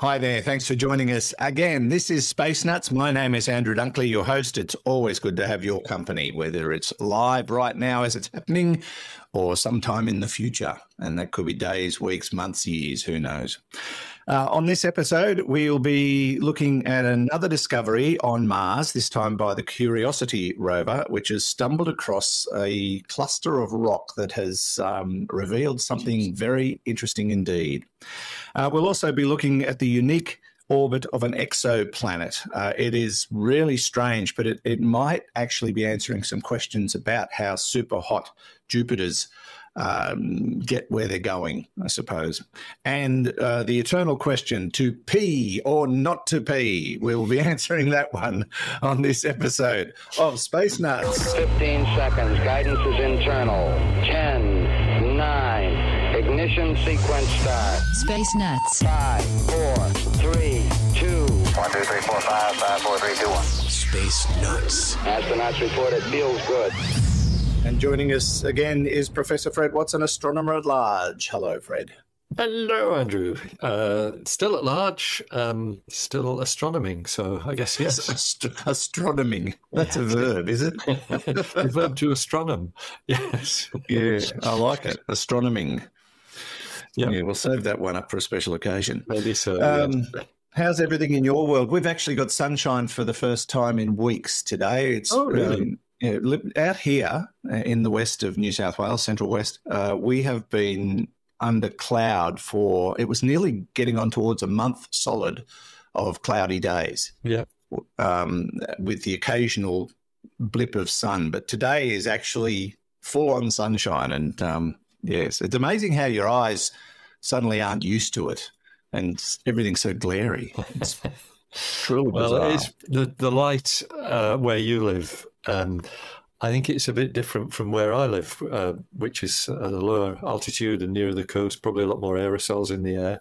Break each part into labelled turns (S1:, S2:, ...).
S1: Hi there. Thanks for joining us again. This is Space Nuts. My name is Andrew Dunkley, your host. It's always good to have your company, whether it's live right now as it's happening or sometime in the future. And that could be days, weeks, months, years, who knows. Uh, on this episode, we'll be looking at another discovery on Mars, this time by the Curiosity rover, which has stumbled across a cluster of rock that has um, revealed something very interesting indeed. Uh, we'll also be looking at the unique orbit of an exoplanet. Uh, it is really strange, but it, it might actually be answering some questions about how super hot Jupiter's um, get where they're going, I suppose. And uh, the eternal question to pee or not to pee, we'll be answering that one on this episode of Space Nuts.
S2: 15 seconds. Guidance is internal. 10, 9, ignition sequence start.
S3: Space Nuts.
S2: 5, 4, 3, 2.
S4: 1, 2, 3, 4, 5, 5, 4, 3, 2, 1.
S5: Space Nuts.
S2: Astronauts report it feels good.
S1: And joining us again is Professor Fred Watson, astronomer at large. Hello, Fred.
S6: Hello, Andrew. Uh, still at large, um, still astronoming. So I guess yes.
S1: Ast- astronoming. That's a verb, is it?
S6: the verb to astronom. Yes.
S1: yeah, I like it. Astronoming.
S6: Yeah.
S1: yeah, we'll save that one up for a special occasion.
S6: Maybe so.
S1: Um,
S6: yes.
S1: How's everything in your world? We've actually got sunshine for the first time in weeks today. It's
S6: Oh, really?
S1: um, yeah, li- out here uh, in the west of New South Wales, central west. Uh, we have been under cloud for it was nearly getting on towards a month solid of cloudy days,
S6: Yeah.
S1: um, with the occasional blip of sun. But today is actually full on sunshine, and um, yes, it's amazing how your eyes suddenly aren't used to it, and everything's so glary. It's truly
S6: Well,
S1: bizarre.
S6: it is the the light uh, where you live. Um, I think it's a bit different from where I live, uh, which is at a lower altitude and nearer the coast. Probably a lot more aerosols in the air.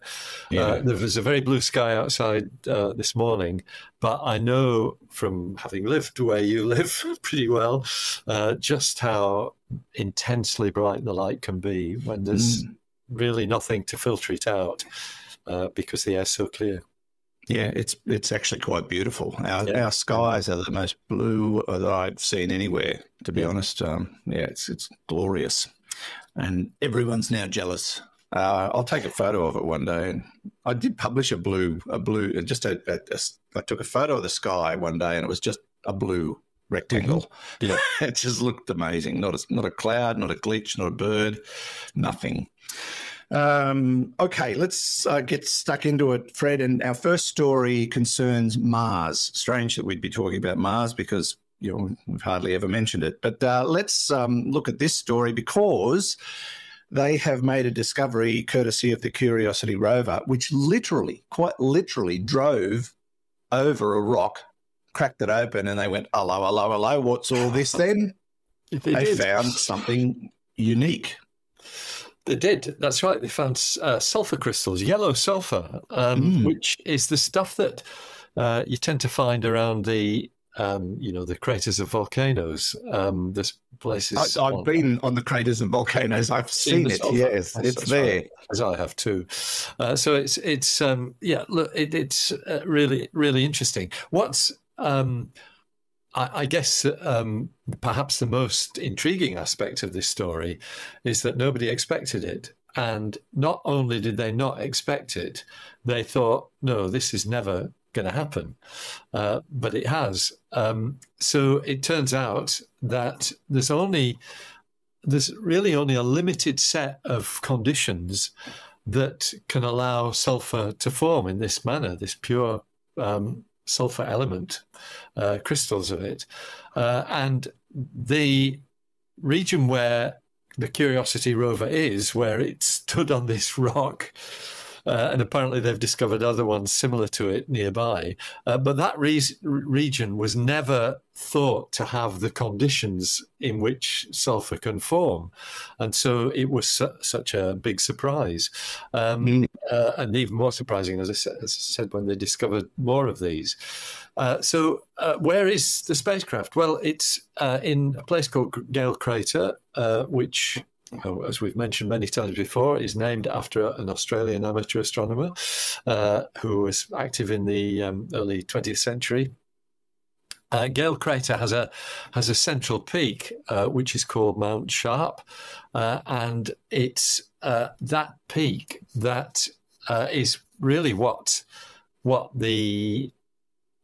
S1: Yeah.
S6: Uh, there was a very blue sky outside uh, this morning, but I know from having lived where you live pretty well uh, just how intensely bright the light can be when there's really nothing to filter it out uh, because the air's so clear.
S1: Yeah, it's it's actually quite beautiful. Our,
S6: Yeah.
S1: our skies are the most blue that I've seen anywhere. To be
S6: Yeah.
S1: honest, um, yeah, it's it's glorious, and everyone's now jealous. Uh, I'll take a photo of it one day. And I did publish a blue, a blue, just a, a, a I took a photo of the sky one day, and it was just a blue rectangle.
S6: Yeah.
S1: it just looked amazing. Not a, not a cloud, not a glitch, not a bird, nothing. Um, okay, let's uh, get stuck into it, Fred. And our first story concerns Mars. Strange that we'd be talking about Mars because you know we've hardly ever mentioned it. But uh, let's um, look at this story because they have made a discovery courtesy of the Curiosity rover, which literally, quite literally, drove over a rock, cracked it open, and they went, "Hello, hello, hello. What's all this?" Then
S6: They
S1: they found something unique.
S6: They did. That's right. They found uh, sulfur crystals, yellow sulfur, um,
S1: Mm.
S6: which is the stuff that uh, you tend to find around the, um, you know, the craters of volcanoes. Um, there's places.
S1: I, I've
S6: on-
S1: been on the craters and volcanoes. I've seen
S6: the
S1: it. Yes,
S6: That's-
S1: it's
S6: that's
S1: there.
S6: right, as I have too. Uh, so it's it's um, yeah. Look, it, it's uh, really really interesting. What's um, I, guess um, perhaps the most intriguing aspect of this story is that nobody expected it. And not only did they not expect it, they thought, no, this is never going to happen. Uh, but it has. Um, so it turns out that there's only, there's really only a limited set of conditions that can allow sulfur to form in this manner, this pure um, sulfur element, uh, crystals of it. Uh, and the region where the Curiosity rover is, where it stood on this rock, uh, and apparently they've discovered other ones similar to it nearby. Uh, but that re- region was never thought to have the conditions in which sulfur can form. And so it was su- such a big surprise. Um,
S1: Mm.
S6: uh, and even more surprising, as I, sa- as I said, when they discovered more of these. Uh, so, uh, where is the spacecraft? Well, it's uh, in a place called Gale Crater, uh, which as we've mentioned many times before, is named after an Australian amateur astronomer uh, who was active in the um, early 20th century. Uh, Gale Crater has a has a central peak uh, which is called Mount Sharp, uh, and it's uh, that peak that uh, is really what what the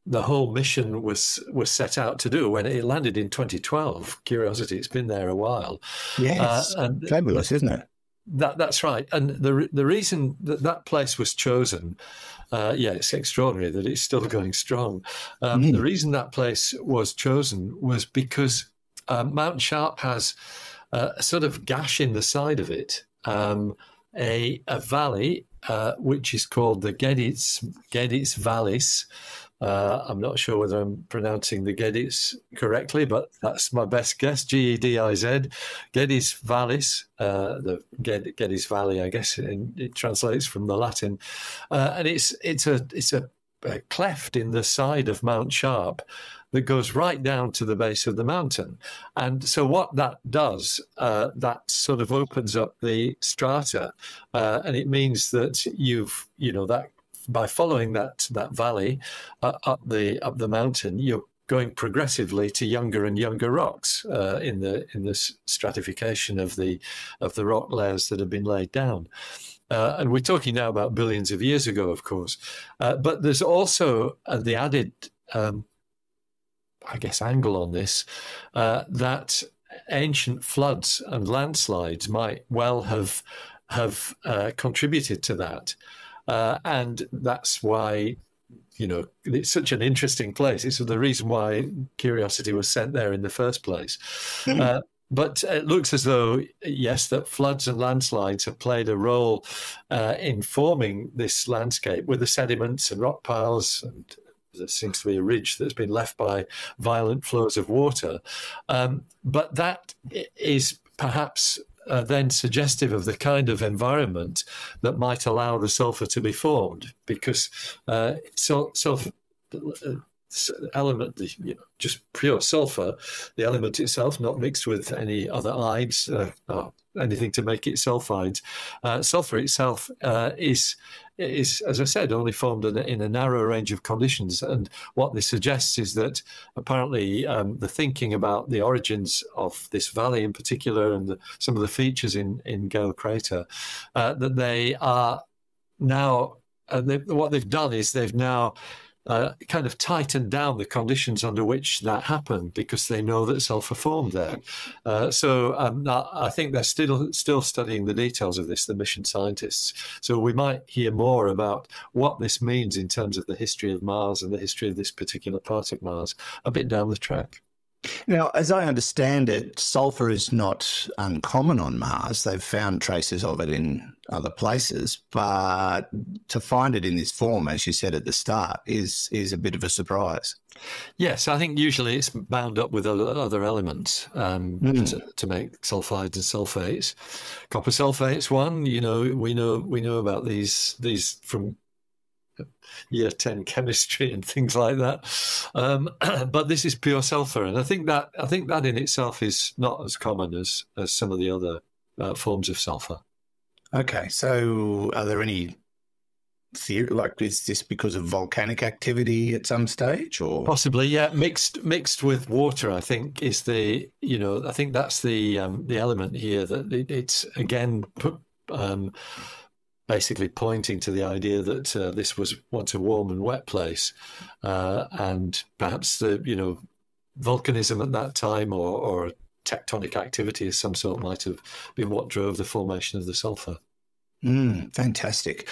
S6: the whole mission was was set out to do when it landed in 2012. Curiosity, it's been there a while.
S1: Yes, uh, and fabulous, isn't it?
S6: That that's right. And the the reason that that place was chosen, uh, yeah, it's extraordinary that it's still going strong. Um, mm. The reason that place was chosen was because uh, Mount Sharp has a sort of gash in the side of it, um, a a valley uh, which is called the Gediz Gediz Vallis. Uh, I'm not sure whether I'm pronouncing the Gediz correctly, but that's my best guess. G E D I Z, Gediz Vallis, uh, the Gediz Valley, I guess it translates from the Latin, uh, and it's it's a it's a, a, cleft in the side of Mount Sharp that goes right down to the base of the mountain, and so what that does, uh, that sort of opens up the strata, uh, and it means that you've you know that by following that that valley uh, up the up the mountain, you're going progressively to younger and younger rocks uh, in the in the stratification of the of the rock layers that have been laid down. Uh, and we're talking now about billions of years ago, of course. Uh, but there's also uh, the added, um, I guess, angle on this uh, that ancient floods and landslides might well have have contributed to that. Uh, and that's why, you know, it's such an interesting place. It's the reason why Curiosity was sent there in the first place. Mm-hmm. Uh, but it looks as though, yes, that floods and landslides have played a role uh, in forming this landscape with the sediments and rock piles and there seems to be a ridge that's been left by violent flows of water. Um, but that is perhaps uh, then suggestive of the kind of environment that might allow the sulfur to be formed because uh, sulfur uh, element, you know, just pure sulfur, the element itself not mixed with any other ides uh, or anything to make it sulfides. Uh, sulfur itself uh, is is, as I said, only formed in a, in a, narrow range of conditions. And what this suggests is that apparently um, the thinking about the origins of this valley in particular and the, some of the features in, in Gale Crater, uh, that they are now, uh, they, what they've done is they've now uh, kind of tightened down the conditions under which that happened because they know that sulfur formed there. Uh, so um, I think they're still still studying the details of this, the mission scientists. So we might hear more about what this means in terms of the history of Mars and the history of this particular part of Mars a bit down the track.
S1: Now, as I understand it, sulfur is not uncommon on Mars. They've found traces of it in other places, but to find it in this form, as you said at the start, is is a bit of a surprise.
S6: Yes, I think usually it's bound up with other elements um, mm. to, to, make sulfides and sulfates. Copper sulfate's one. You know, we know we know about these these from year 10 chemistry and things like that. Um, but this is pure sulfur. And I think that, I think that in itself is not as common as, as some of the other uh, forms of sulfur.
S1: Okay. So are there any theory like is this because of volcanic activity at some stage or
S6: possibly yeah mixed mixed with water i think is the you know i think that's the um the element here that it, it's again put um basically pointing to the idea that uh, this was once a warm and wet place, uh, and perhaps the you know volcanism at that time or, or tectonic activity of some sort might have been what drove the formation of the sulfur.
S1: Mm, fantastic.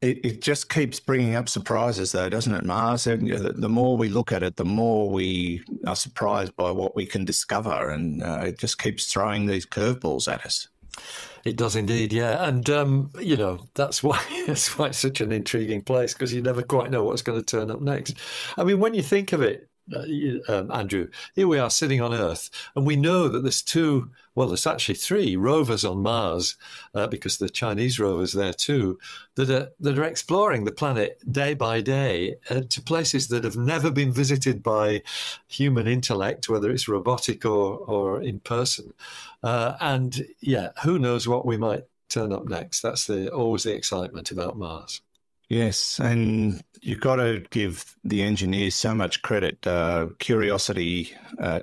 S1: It, it, just keeps bringing up surprises, though, doesn't it, Mars? The more we look at it, the more we are surprised by what we can discover, and uh, it just keeps throwing these curveballs at us.
S6: It does indeed, yeah, and um, you know that's why that's why it's such an intriguing place because you never quite know what's going to turn up next. I mean, when you think of it, uh, um, Andrew, here we are sitting on Earth, and we know that there's two, well, there's actually three rovers on Mars, uh, because the Chinese rovers there too, that are that are exploring the planet day by day uh, to places that have never been visited by human intellect, whether it's robotic or or in person. Uh, and yeah, who knows what we might turn up next? That's the always the excitement about Mars.
S1: Yes, and you've got to give the engineers so much credit. Uh, Curiosity, uh,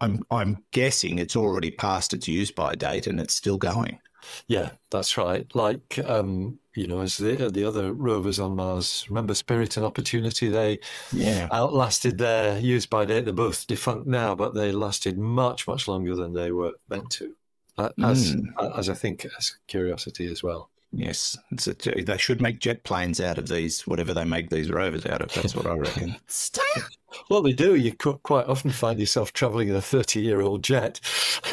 S1: I'm I'm guessing it's already past its use by date and it's still going.
S6: Yeah, that's right. Like um, you know, as the the other rovers on Mars, remember Spirit and Opportunity? They
S1: Yeah,
S6: outlasted their use by date. They're both defunct now, but they lasted much much longer than they were meant to. Uh, as as I think as Curiosity as well.
S1: Yes. It's a, they should make jet planes out of these, whatever they make these rovers out of. That's what I reckon.
S6: Well, they do. You quite often find yourself traveling in a 30 year old jet.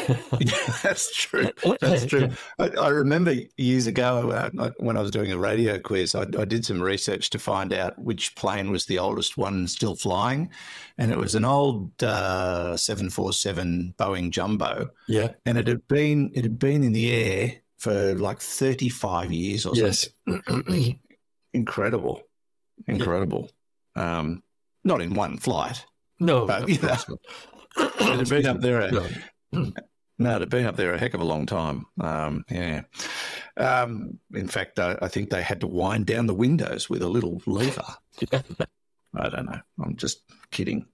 S1: That's true. That's true. I, I remember years ago uh, when I was doing a radio quiz, I, I did some research to find out which plane was the oldest one still flying, and it was an old uh, seven four seven Boeing jumbo,
S6: yeah.
S1: and it had been it had been in the air for like thirty five years or
S6: Yes.
S1: something. Incredible, incredible. Um, not in one flight.
S6: No.
S1: But,
S6: of
S1: you know. It had been up there. A,
S6: No.
S1: no, it had been up there a heck of a long time. Um, yeah. Um, in fact, I, I think they had to wind down the windows with a little lever. I don't know. I'm just kidding.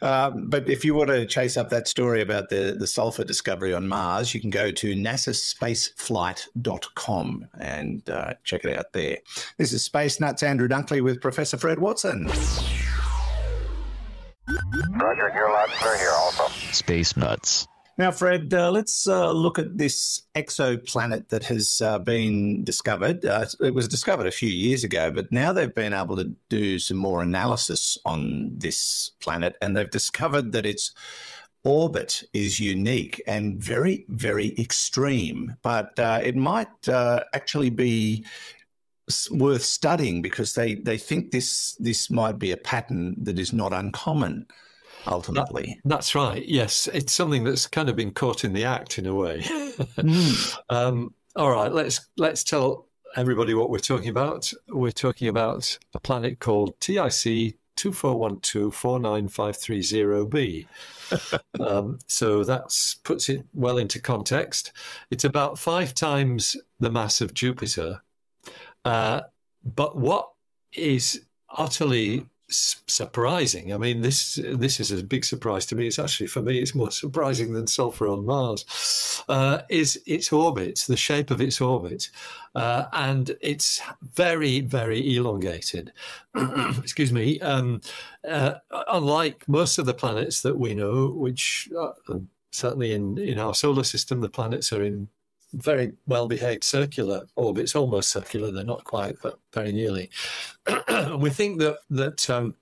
S1: Um, but if you want to chase up that story about the, the sulfur discovery on Mars, you can go to nasaspaceflight.com and uh, check it out there. This is Space Nuts Andrew Dunkley with Professor Fred Watson.
S4: Roger, you're loud and clear here also.
S5: Space Nuts.
S1: Now, Fred, uh, let's uh, look at this exoplanet that has uh, been discovered. Uh, it was discovered a few years ago, but now they've been able to do some more analysis on this planet, and they've discovered that its orbit is unique and very, very extreme. But uh, it might uh, actually be worth studying because they, they think this this might be a pattern that is not uncommon. Ultimately,
S6: That's right. Yes. It's something that's kind of been caught in the act in a way. um, all right. Let's, let's tell everybody what we're talking about. We're talking about a planet called TIC 2412-49530b. um, so that puts it well into context. It's about five times the mass of Jupiter. Uh, but what is utterly surprising, I mean, this this is a big surprise to me. It's actually, for me, it's more surprising than sulfur on Mars, uh, is its orbit, the shape of its orbit. Uh, and it's very, very elongated. Excuse me. Um, uh, unlike most of the planets that we know, which uh, certainly in, in our solar system, the planets are in very well behaved circular orbits, almost circular. They're not quite, but very nearly. we think that that um,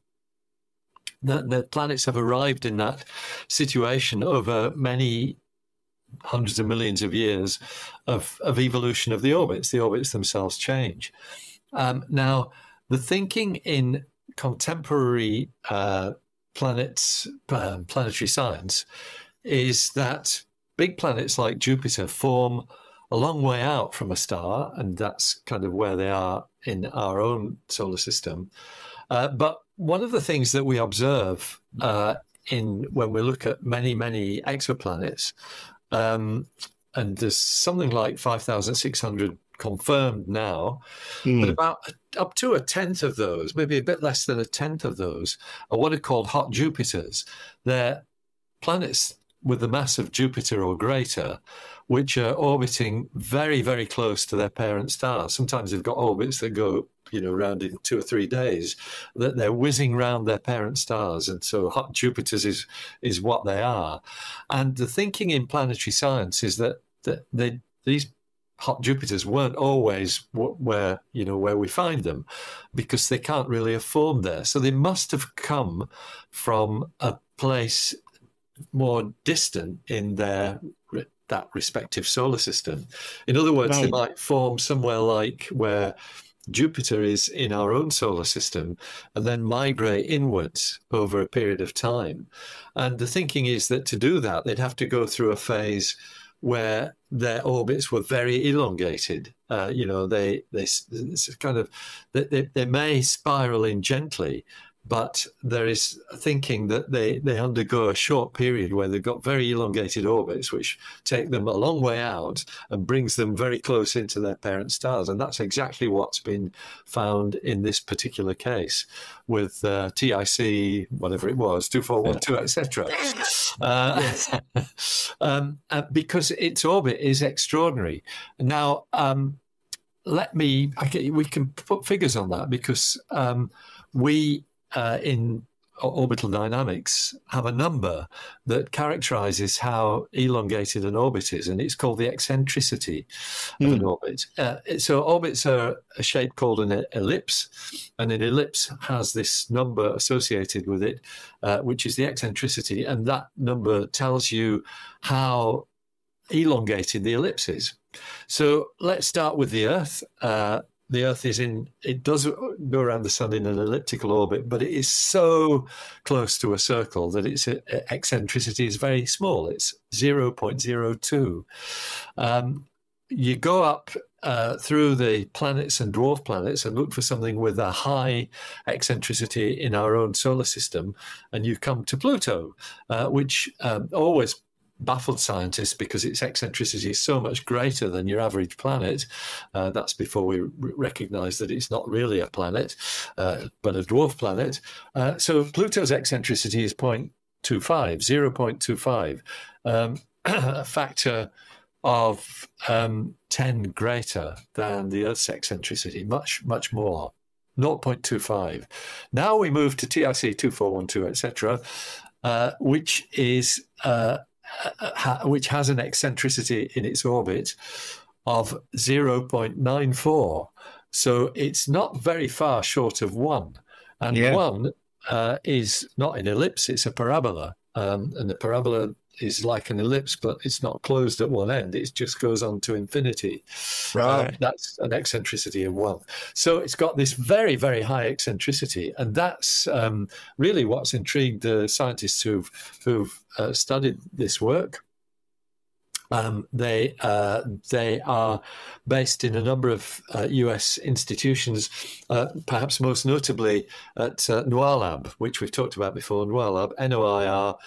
S6: that the planets have arrived in that situation over many hundreds of millions of years of, of evolution of the orbits. The orbits themselves change. Um, now, the thinking in contemporary uh, planets, uh, planetary science, is that big planets like Jupiter form a long way out from a star, and that's kind of where they are in our own solar system. Uh, but one of the things that we observe uh, in when we look at many, many exoplanets, um, and there's something like 5,600 confirmed now, but about up to a tenth of those, maybe a bit less than a tenth of those, are what are called hot Jupiters. They're planets with the mass of Jupiter or greater, which are orbiting very, very close to their parent stars. Sometimes they've got orbits that go, you know, around in two or three days. That they're whizzing round their parent stars, and so hot Jupiters is is what they are. And the thinking in planetary science is that that they, these hot Jupiters weren't always wh- where you know where we find them, because they can't really have formed there. So they must have come from a place more distant in their that respective solar system. In other words, they might form somewhere like where Jupiter is in our own solar system and then migrate inwards over a period of time. And the thinking is that to do that, they'd have to go through a phase where their orbits were very elongated. Uh, you know, they they kind of they, they may spiral in gently, but there is thinking that they, they undergo a short period where they've got very elongated orbits, which take them a long way out and brings them very close into their parent stars. And that's exactly what's been found in this particular case with uh, TIC, whatever it was, 2412, etc. Uh, um, uh, because its orbit is extraordinary. Now, um, let me, we can put figures on that because um, we uh, in orbital dynamics have a number that characterizes how elongated an orbit is, and it's called the eccentricity of mm. an hmm. orbit. Uh, so orbits are a shape called an ellipse, and an ellipse has this number associated with it, uh, which is the eccentricity, and that number tells you how elongated the ellipse is. So let's start with the Earth. Uh, the Earth is in, it does go around the sun in an elliptical orbit, but it is so close to a circle that its uh, eccentricity is very small. It's 0.02. Um, you go up uh, through the planets and dwarf planets and look for something with a high eccentricity in our own solar system, and you come to Pluto, uh, which um, always baffled scientists because its eccentricity is so much greater than your average planet. Uh, that's before we recognize that it's not really a planet, uh, but a dwarf planet. Uh, so Pluto's eccentricity is 0.25, 0.25, um, a factor of um, 10 greater than the Earth's eccentricity, much, much more. 0.25. Now we move to TIC 2412, etc., uh, which is uh, which has an eccentricity in its orbit of 0.94. So it's not very far short of one. And yeah. one uh, is not an ellipse, it's a parabola. Um, and the parabola is like an ellipse, but it's not closed at one end. It just goes on to infinity. Right. Uh, that's an eccentricity of one. So it's got this very, very high eccentricity. And that's um, really what's intrigued the scientists who've, who've uh, studied this work. Um, they uh, they are based in a number of uh, U.S. institutions, uh, perhaps most notably at uh, NOIRLab, which we've talked about before. NOIRLab, N-O-I-R LAB,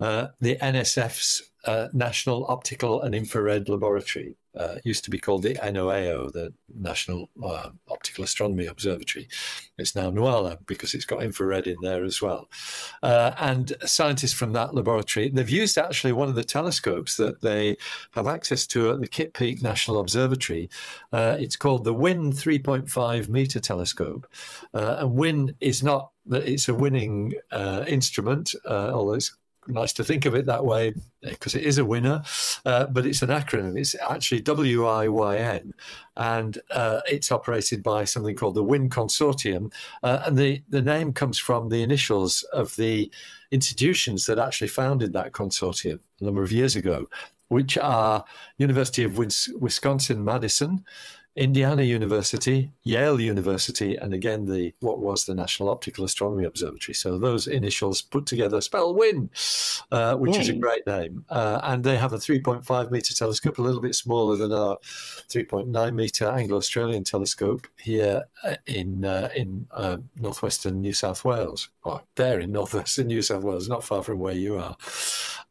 S6: uh, the NSF's uh, National Optical and Infrared Laboratory. Uh, used to be called the NOAO, the National uh, Optical Astronomy Observatory. It's now NOIRLab because it's got infrared in there as well. Uh, and scientists from that laboratory, they've used actually one of the telescopes that they have access to at the Kitt Peak National Observatory. Uh, it's called the WIYN 3.5 meter telescope. Uh, and WIYN is not that it's a winning uh, instrument, uh, although it's nice to think of it that way because it is a winner, uh, but it's an acronym. It's actually W I Y N, and uh, it's operated by something called the WIYN Consortium. Uh, and the, the name comes from the initials of the institutions that actually founded that consortium a number of years ago, which are University of Wisconsin Madison. Indiana University, Yale University, and again the what was the National Optical Astronomy Observatory. So those initials put together spell WIYN, uh, which is a great name. Uh, and they have a 3.5 meter telescope, a little bit smaller than our 3.9 meter Anglo-Australian telescope here uh, in uh, in uh, northwestern New South Wales. Or there in northwestern New South Wales, not far from where you are.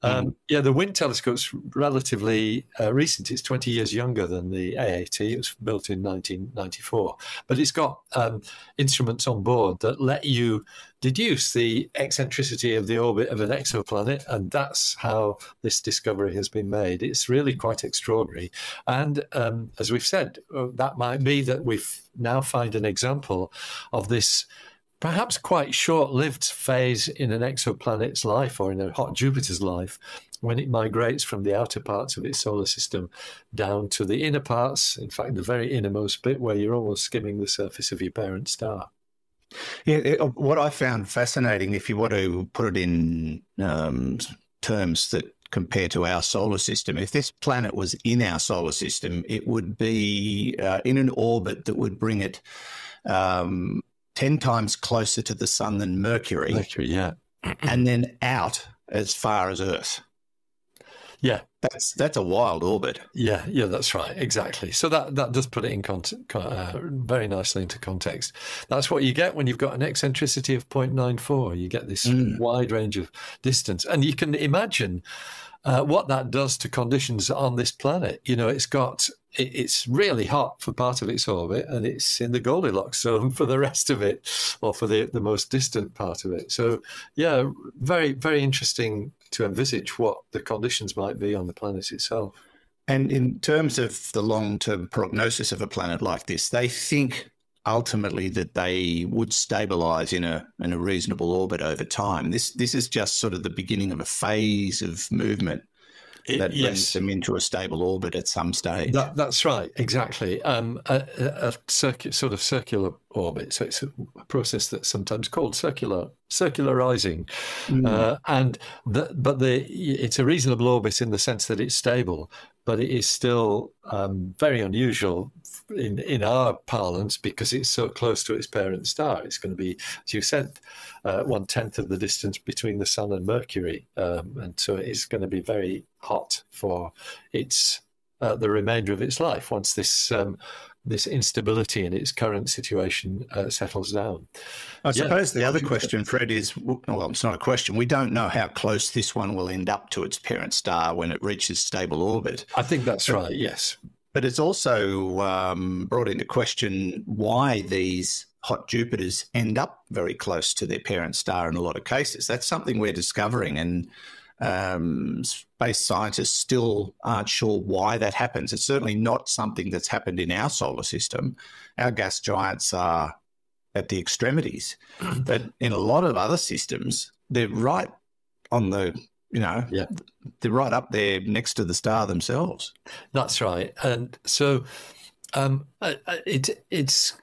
S6: Um, mm. Yeah, the WIYN telescope's relatively uh, recent. It's 20 years younger than the AAT. It was built in 1994, but it's got um, instruments on board that let you deduce the eccentricity of the orbit of an exoplanet, and that's how this discovery has been made. It's really quite extraordinary, and um, as we've said, uh, that might be that we've now find an example of this perhaps quite short lived phase in an exoplanet's life or in a hot Jupiter's life when it migrates from the outer parts of its solar system down to the inner parts, in fact, the very innermost bit where you're almost skimming the surface of your parent star.
S1: Yeah, it, what I found fascinating, if you want to put it in um, terms that compare to our solar system. If this planet was in our solar system, it would be uh, in an orbit that would bring it um, 10 times closer to the sun than Mercury,
S6: Mercury, yeah.
S1: and then out as far as Earth.
S6: Yeah,
S1: That's that's a wild orbit.
S6: Yeah, yeah, that's right, exactly. So that that does put it in context, uh, very nicely into context. That's what you get when you've got an eccentricity of 0.94. You get this wide range of distance, and you can imagine uh, what that does to conditions on this planet. You know, it's got it, it's really hot for part of its orbit, and it's in the Goldilocks zone for the rest of it, or for the the most distant part of it. So, yeah, very very interesting to envisage what the conditions might be on the planet itself.
S1: And in terms of the long term prognosis of a planet like this, they think ultimately that they would stabilize in a in a reasonable orbit over time. This this is just sort of the beginning of a phase of movement
S6: It-
S1: that brings
S6: yes.
S1: them into a stable orbit at some stage.
S6: That, that's right, exactly. Um, a, a, a circu- sort of circular orbit. So it's a process that's sometimes called circular circularizing, uh, and the, but the it's a reasonable orbit in the sense that it's stable, but it is still um, very unusual in in our parlance because it's so close to its parent star. It's going to be, as you said, uh, one tenth of the distance between the Sun and Mercury, um, and so it's going to be very hot for its uh, the remainder of its life once this um, this instability in its current situation uh, settles down.
S1: I
S6: Yeah.
S1: suppose the other question, Fred, is well, it's not a question. We don't know how close this one will end up to its parent star when it reaches stable orbit.
S6: I think that's right. Yes.
S1: But it's also um, brought into question why these hot Jupiters end up very close to their parent star in a lot of cases. That's something we're discovering, and um, space scientists still aren't sure why that happens. It's certainly not something that's happened in our solar system. Our gas giants are at the extremities, but in a lot of other systems, they're right on the you know
S6: Yeah.
S1: they're right up there next to the star themselves.
S6: That's right. And so um, it, it's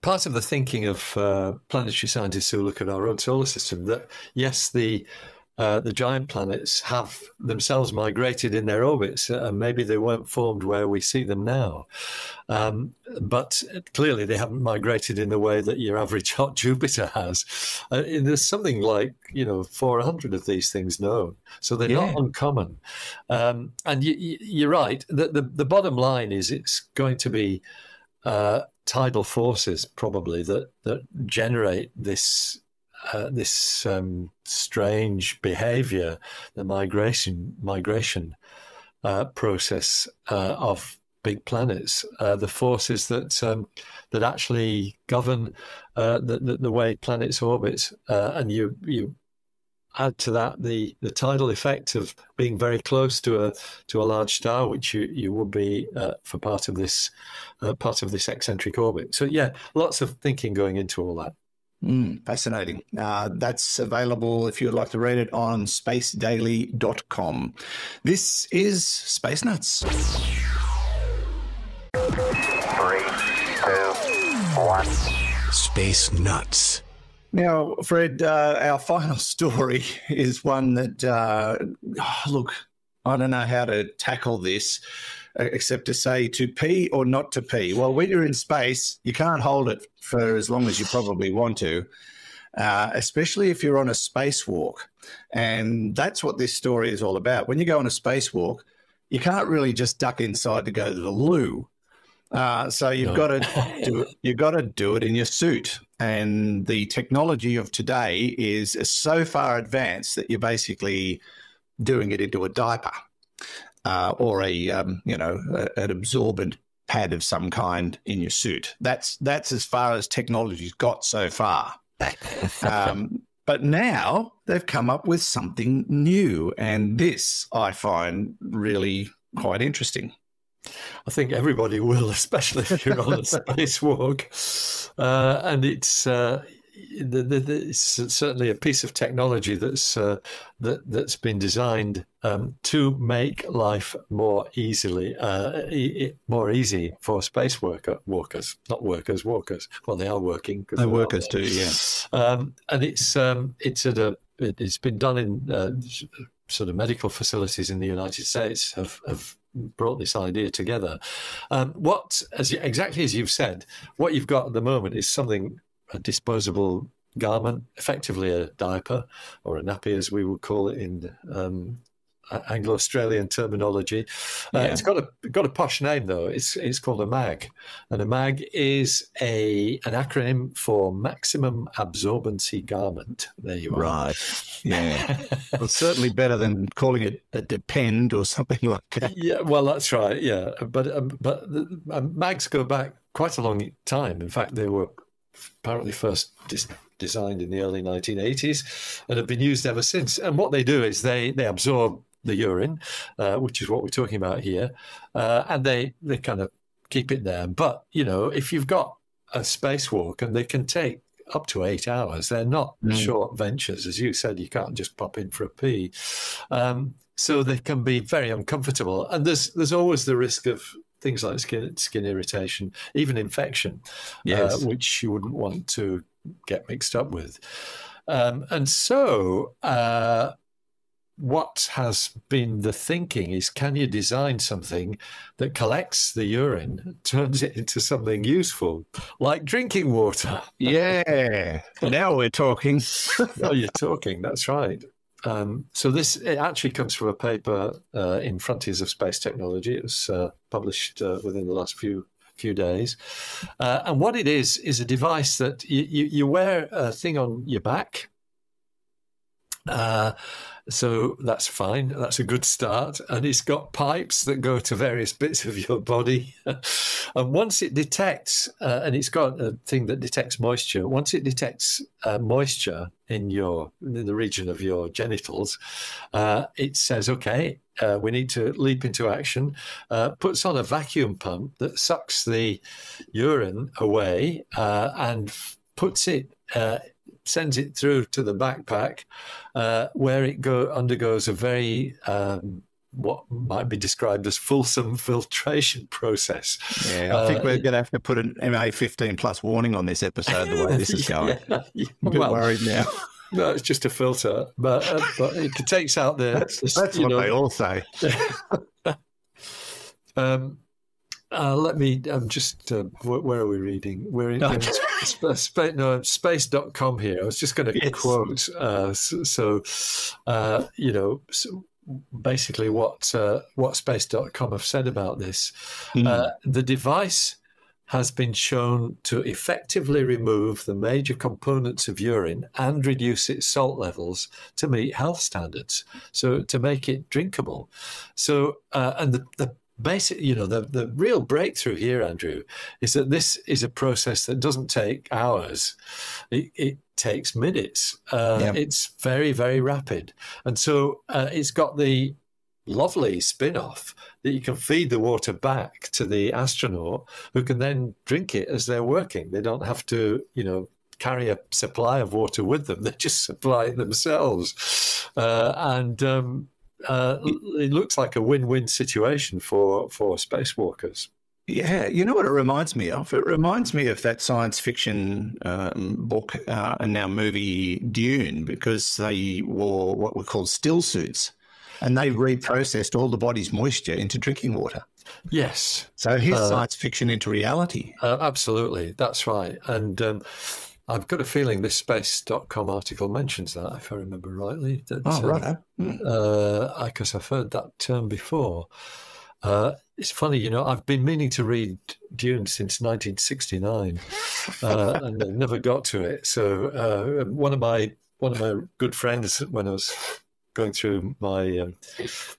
S6: part of the thinking of uh, planetary scientists who look at our own solar system that, yes, the uh, the giant planets have themselves migrated in their orbits, uh, and maybe they weren't formed where we see them now. Um, but clearly, they haven't migrated in the way that your average hot Jupiter has. Uh, and there's something like you know 400 of these things known, so they're
S1: Yeah.
S6: not uncommon. Um, and you, you're right. The, the the bottom line is it's going to be uh, tidal forces probably that that generate this uh, this um, strange behavior, the migration migration uh, process uh, of big planets, uh, the forces that um, that actually govern uh, the, the the way planets orbit, uh, and you you add to that the the tidal effect of being very close to a to a large star, which you you would be uh, for part of this uh, part of this eccentric orbit. So yeah, lots of thinking going into all that.
S1: Mm, fascinating. Uh, that's available if you'd like to read it on spacedaily.com. This is Space Nuts.
S4: Three, two, one.
S5: Space Nuts.
S1: Now, Fred, uh, our final story is one that, uh, look, I don't know how to tackle this except to say to pee or not to pee. Well, when you're in space, you can't hold it for as long as you probably want to, uh, especially if you're on a spacewalk. And that's what this story is all about. When you go on a spacewalk, you can't really just duck inside to go to the loo. Uh, so you've
S6: No.
S1: got to do it. You've got to do it in your suit, and the technology of today is so far advanced that you're basically doing it into a diaper uh, or a um, you know a, an absorbent pad of some kind in your suit. That's that's as far as technology's got so far. Um, but now they've come up with something new, and this I find really quite interesting.
S6: I think everybody will, especially if you're on a spacewalk. Uh, and it's, uh, the, the, the, it's certainly a piece of technology that's uh, that that's been designed um, to make life more easily uh, e- more easy for space worker walkers, not workers, walkers. Well, they are working. 'cause
S1: The
S6: they're
S1: workers do, yeah.
S6: Um, and it's um, it's at a it, it's been done in uh, sort of medical facilities in the United States have, have brought this idea together. Um, what, as you, exactly as you've said, what you've got at the moment is something a disposable garment, effectively a diaper or a nappy, as we would call it in um, Anglo-Australian terminology. Uh, yeah. It's got a got a posh name though. It's it's called a MAG, and a MAG is a an acronym for Maximum Absorbency Garment. There you are.
S1: Right. Yeah. well, certainly better than calling it a depend or something like that.
S6: Yeah. Well, that's right. Yeah. But um, but the, um, MAGs go back quite a long time. In fact, they were apparently first dis- designed in the early 1980s and have been used ever since. And what they do is they they absorb the urine, uh, which is what we're talking about here, uh, and they they kind of keep it there. But you know, if you've got a spacewalk and they can take up to eight hours, they're not mm. short ventures, as you said. You can't just pop in for a pee, um, so they can be very uncomfortable. And there's there's always the risk of things like skin skin irritation, even infection, uh, yes. uh, which you wouldn't want to get mixed up with. Um, and so, uh, what has been the thinking is can you design something that collects the urine, turns it into something useful, like drinking water?
S1: Yeah. now we're talking.
S6: oh, you're talking. That's right. Um, so this it actually comes from a paper uh, in Frontiers of Space Technology. It was uh, published uh, within the last few few days, uh, and what it is is a device that you, you, you wear a thing on your back. Uh, so that's fine. That's a good start. And it's got pipes that go to various bits of your body. and once it detects, uh, and it's got a thing that detects moisture, once it detects uh, moisture in your in the region of your genitals, uh, it says, okay, uh, we need to leap into action, uh, puts on a vacuum pump that sucks the urine away uh, and puts it sends it through to the backpack, uh, where it go undergoes a very um, what might be described as fulsome filtration process.
S1: Yeah, I think uh, we're going to have to put an MA15 plus warning on this episode. The way this is going, yeah, yeah. I'm a bit well, worried now.
S6: No, it's just a filter, but uh, but it takes out the.
S1: That's, that's what know, they all say.
S6: um, uh, let me. I'm just. Uh, where, where, are we reading? We're in, in sp- sp- no, space.com here. I was just going to yes. quote. Uh, so, so uh, you know, so basically what uh, what space.com have said about this. Mm. the device has been shown to effectively remove the major components of urine and reduce its salt levels to meet health standards, so to make it drinkable. So, uh, and the, the basic, you know, the, the real breakthrough here, Andrew, is that this is a process that doesn't take hours. It, it takes minutes. Uh, yeah. It's very, very rapid. And so uh, it's got the lovely spin off that you can feed the water back to the astronaut who can then drink it as they're working. They don't have to, you know, carry a supply of water with them. They just supply it themselves. Uh, and um, uh, it looks like a win-win situation for for spacewalkers.
S1: Yeah, you know what it reminds me of? It reminds me of that science fiction um, book uh, and now movie Dune because they wore what were called still suits and they reprocessed all the body's moisture into drinking water.
S6: Yes.
S1: So here's uh, science fiction into reality.
S6: Uh, absolutely. That's right. And um, I've got a feeling this space.com article mentions that, if I remember rightly. That,
S1: oh, right.
S6: Uh. Because uh, I've heard that term before. Uh, it's funny, you know, I've been meaning to read Dune since 1969 uh, and I never got to it. So uh, one of my one of my good friends when I was going through my um,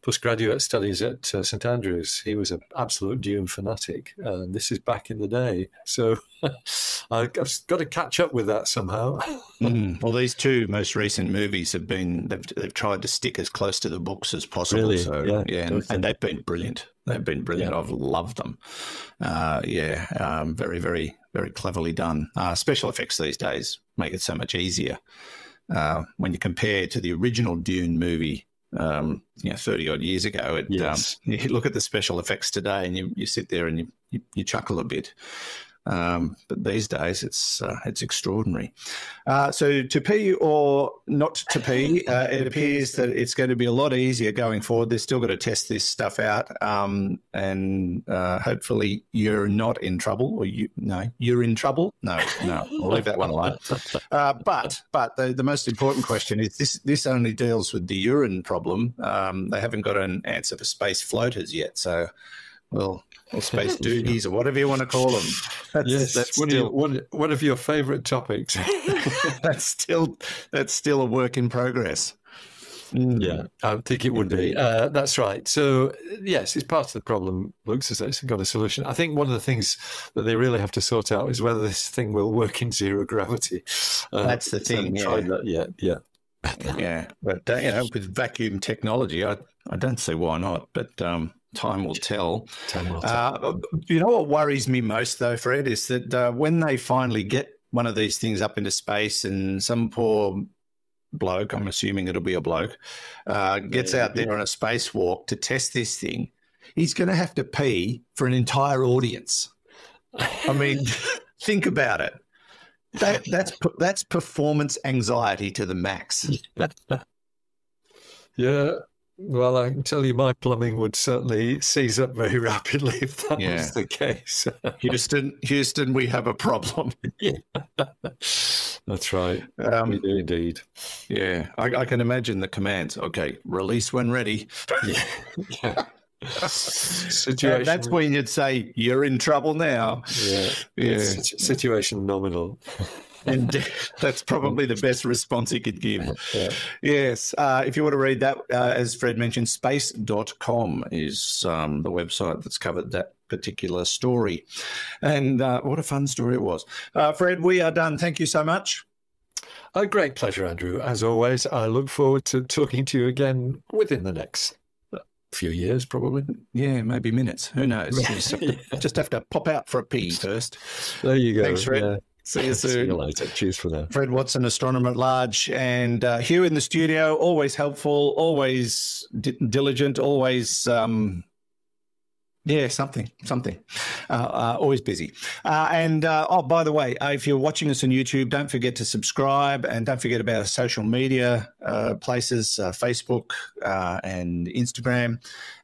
S6: postgraduate studies at uh, St Andrews, he was an absolute Dune fanatic, and this is back in the day. So I've got to catch up with that somehow.
S1: mm. Well, these two most recent movies have been they've, they've tried to stick as close to the books as possible. Really? So yeah, yeah and, and, they've been brilliant. They've been brilliant. Yeah. I've loved them. Uh, yeah, um, very, very, very cleverly done. Uh, special effects these days make it so much easier. Uh, when you compare to the original Dune movie, um, you know, 30 odd years ago, it, um, yes. um, you look at the special effects today and you, you sit there and you, you, you chuckle a bit. Um, but these days, it's uh, it's extraordinary. Uh, so to pee or not to pee, uh, it appears that it's going to be a lot easier going forward. They're still got to test this stuff out, um, and uh, hopefully you're not in trouble, or you no, you're in trouble. No, no, I'll leave that one alone. Uh, but but the, the most important question is this: this only deals with the urine problem. Um, they haven't got an answer for space floaters yet, so well, or space duties or whatever you want to call them. That's,
S6: Yes,
S1: that's
S6: one,
S1: still
S6: of your, one, one of your favourite topics.
S1: that's still that's still a work in progress. Mm.
S6: Yeah, I think it would be. Uh, that's right. So, yes, it's part of the problem. Looks as though it's got a solution. I think one of the things that they really have to sort out is whether this thing will work in zero gravity. Uh,
S1: That's the thing,
S6: haven't
S1: yeah.
S6: that yet. Yeah.
S1: Yeah, but uh, you know, with vacuum technology, I I don't see why not. But um, time will tell.
S6: Time will tell.
S1: Uh, you know what worries me most, though, Fred, is that uh, when they finally get one of these things up into space, and some poor bloke, I'm assuming it'll be a bloke, uh, gets out there on a spacewalk to test this thing, he's going to have to pee for an entire audience. I mean, think about it. That, that's that's performance anxiety to the max.
S6: Yeah. Well, I can tell you my plumbing would certainly seize up very rapidly if that
S1: Yeah.
S6: was the case.
S1: Houston, Houston, we have a problem.
S6: yeah. That's right. we
S1: Um,
S6: do indeed.
S1: yeah, I, I can imagine the commands. Okay, release when ready.
S6: Yeah. yeah.
S1: That-
S6: Situation.
S1: that's when you'd say you're in trouble now.
S6: Yeah.
S1: Yeah.
S6: Situ- Situation nominal.
S1: And that's probably the best response he could give.
S6: Yeah.
S1: Yes. Uh, if you want to read that, uh, as Fred mentioned, space.com is um, the website that's covered that particular story. And uh, what a fun story it was. Uh, Fred, we are done. Thank you so much.
S6: A great pleasure, Andrew. As always, I look forward to talking to you again within the next few years, probably.
S1: Yeah, maybe minutes. Who knows? Just, have to, just have to pop out for a pee first.
S6: There you go.
S1: Thanks, Fred.
S6: Yeah.
S1: See you soon.
S6: See you
S1: soon.
S6: later. Cheers for now.
S1: Fred Watson, astronomer at large, and uh, Hugh in the studio, always helpful, always di- diligent, always, um, yeah, something, something, uh, uh, always busy. Uh, and uh, oh, by the way, uh, if you're watching us on YouTube, don't forget to subscribe and don't forget about our social media uh, places, uh, Facebook uh, and Instagram.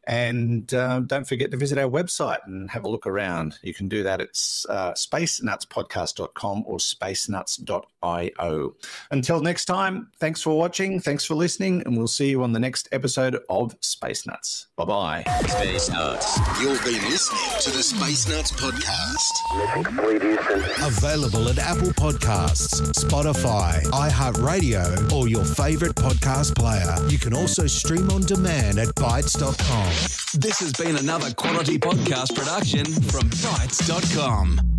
S1: And uh, don't forget to visit our website and have a look around. You can do that at uh, spacenutspodcast.com or spacenuts.io. Until next time, thanks for watching, thanks for listening, and we'll see you on the next episode of Space Nuts. Bye bye.
S5: Space Nuts. You've been listening to the Space Nuts podcast.
S2: Mission complete, Houston.
S5: Available at Apple Podcasts, Spotify, iHeartRadio, or your favorite podcast player. You can also stream on demand at Bitesz.com.
S3: This has been another quality podcast production from Bitesz.com.